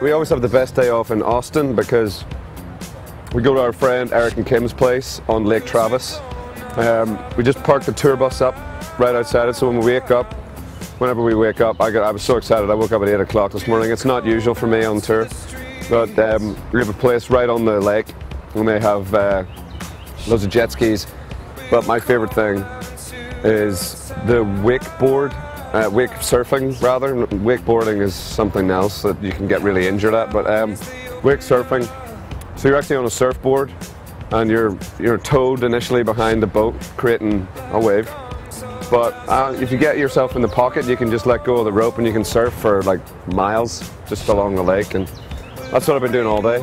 We always have the best day off in Austin because we go to our friend Eric and Kim's place on Lake Travis. Um, we just parked the tour bus up right outside it, so when we wake up, whenever we wake up, I, got, I was so excited. I woke up at 8 o'clock this morning. It's not usual for me on tour, but um, we have a place right on the lake, and may have uh, loads of jet skis. But my favourite thing is the wakeboard, uh, wake surfing rather. Wakeboarding is something else that you can get really injured at, but um, wake surfing. So you're actually on a surfboard, and you're you're towed initially behind the boat, creating a wave. But uh, if you get yourself in the pocket, you can just let go of the rope and you can surf for like miles just along the lake. And that's what I've been doing all day,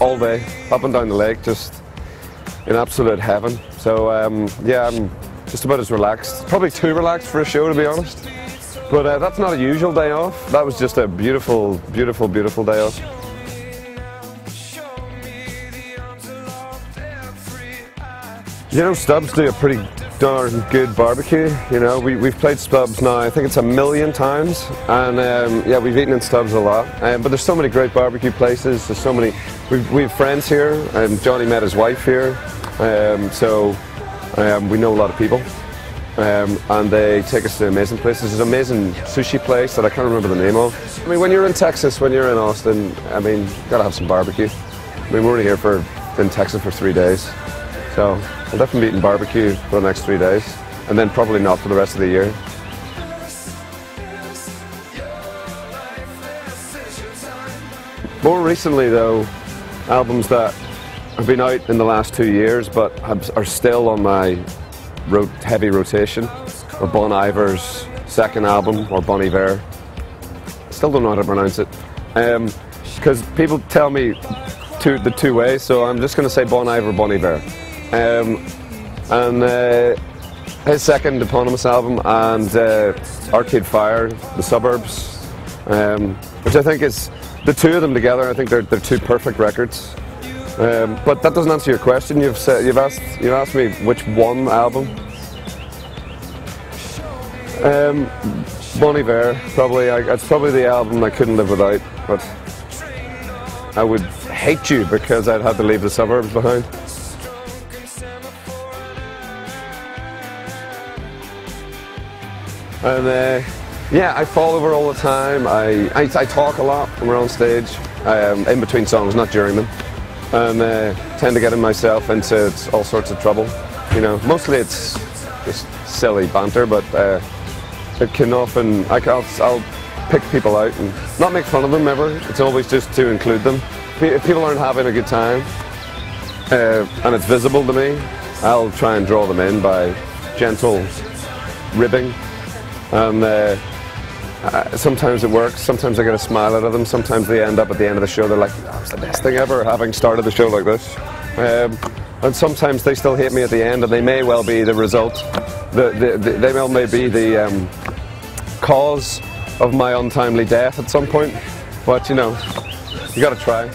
all day, up and down the lake, just in absolute heaven. So um, yeah, I'm just about as relaxed, probably too relaxed for a show to be honest. But uh, that's not a usual day off. That was just a beautiful, beautiful, beautiful day off. You know, Stubbs do a pretty darn good barbecue. You know, we, we've played Stubbs now, I think it's a million times. And um, yeah, we've eaten in Stubbs a lot. Um, but there's so many great barbecue places. There's so many, we've, we have friends here. Um, Johnny met his wife here. Um, so um, we know a lot of people. And they take us to amazing places. There's an amazing sushi place that I can't remember the name of. I mean, when you're in Texas, when you're in Austin, I mean, gotta have some barbecue. I mean, we're only here for, in Texas for three days. So I'll definitely be eating barbecue for the next three days, and then probably not for the rest of the year. More recently, though, albums that have been out in the last two years but have, are still on my ro heavy rotation are Bon Iver's second album, or Bon Iver. Still don't know how to pronounce it. Because um, people tell me two, the two ways, so I'm just going to say Bon Iver, Bon Iver. Um, and uh, his second eponymous album, and uh, Arcade Fire, The Suburbs, um, which I think is the two of them together. I think they're, they're two perfect records. Um, but that doesn't answer your question. You've said you've asked you've asked me which one album. Um, Bon Iver, probably. I, it's probably the album I couldn't live without. But I would hate you because I'd have to leave the suburbs behind. And uh, yeah, I fall over all the time. I, I, I talk a lot when we're on stage, um, in between songs, not during them. And uh, tend to get myself into all sorts of trouble. You know, mostly it's just silly banter, but uh, it can often, I will I'll pick people out and not make fun of them ever. It's always just to include them. If people aren't having a good time, uh, and it's visible to me, I'll try and draw them in by gentle ribbing and uh, uh, sometimes it works, sometimes I get a smile out of them, sometimes they end up at the end of the show, they're like, that was the best thing ever, having started the show like this. Um, and sometimes they still hate me at the end, and they may well be the result, the, the, the they may, may be the um, cause of my untimely death at some point. But you know, you gotta try.